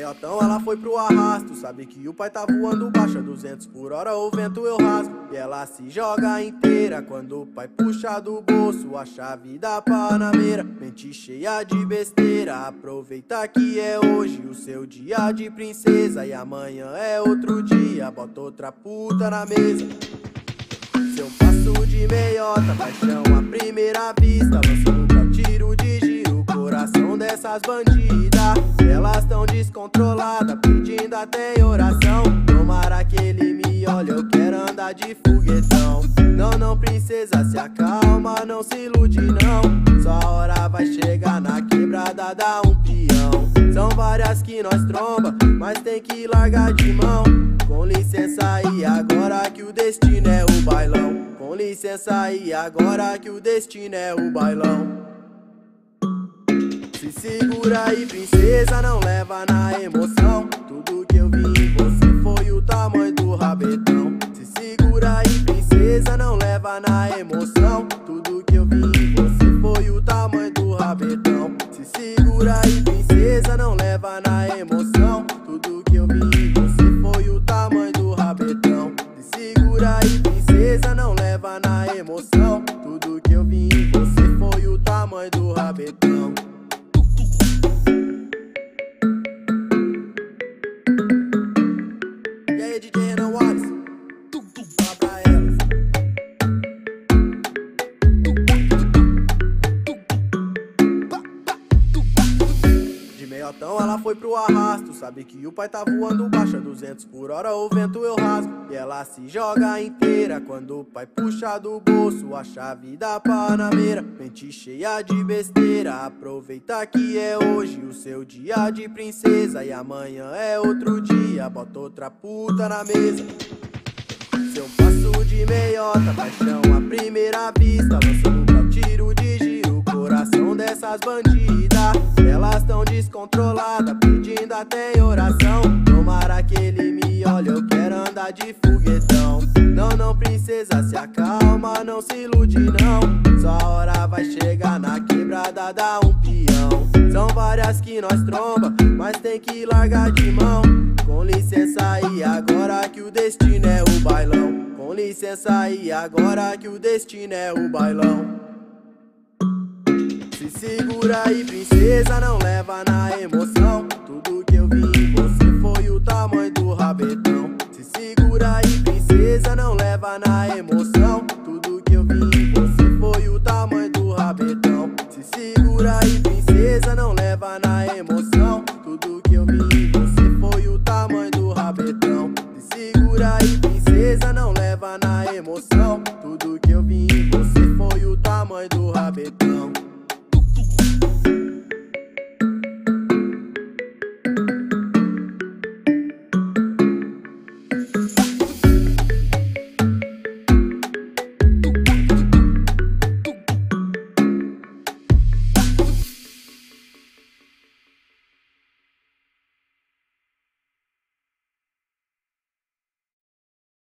meiotão ela foi pro arrasto. Sabe que o pai tá voando baixa, 200 por hora o vento eu rasgo. E ela se joga inteira quando o pai puxa do bolso a chave da panameira. Mente cheia de besteira, aproveita que é hoje o seu dia de princesa. E amanhã é outro dia, bota outra puta na mesa. Seu passo de meiota, paixão à primeira vista. Dessas bandidas. Elas tão descontroladas, pedindo até oração. Tomara que ele me olhe, eu quero andar de foguetão. Não, não, princesa, se acalma, não se ilude, não. Sua hora vai chegar na quebrada, dá um peão. São várias que nós tromba, mas tem que largar de mão. Com licença aí, agora que o destino é o bailão. Com licença aí, agora que o destino é o bailão. Se segura aí, princesa, não leva na emoção. Tudo que eu vi em você foi o tamanho do rabetão. Se segura aí, princesa, não leva na emoção. Tudo que eu vi em você foi o tamanho do rabetão. Se segura aí, princesa, não leva na emoção. Tudo que eu vi em você foi o tamanho do rabetão. Se segura aí, princesa, não leva na emoção. Tudo que eu vi em você foi o tamanho do rabetão. E aí, ela foi pro arrasto. Sabe que o pai tá voando baixa, 200 por hora o vento eu rasgo. E ela se joga inteira quando o pai puxa do bolso a chave da panameira. Mente cheia de besteira, aproveita que é hoje o seu dia de princesa. E amanhã é outro dia, bota outra puta na mesa. Seu passo de meiota, paixão à primeira vista. Lançou nunca tiro de giro, coração dessas bandidas. Descontroladas, pedindo até oração. Tomara que ele me olhe, eu quero andar de foguetão. Não, não, princesa, se acalma, não se ilude, não. Sua hora vai chegar na quebrada, dá um peão. São várias que nós tromba, mas tem que largar de mão. Com licença aí, agora que o destino é o bailão. Com licença aí, agora que o destino é o bailão. Se segura aí, princesa, não leva na emoção. Tudo que eu vi em você foi o tamanho do rabetão. Se segura aí, princesa, não leva na emoção. Tudo que eu vi em você foi o tamanho do rabetão. Se segura aí, princesa, não leva na emoção. Tudo que eu vi em você foi o tamanho do rabetão. Se segura aí, princesa, não leva na emoção. Tudo que eu vi em você foi o tamanho do rabetão.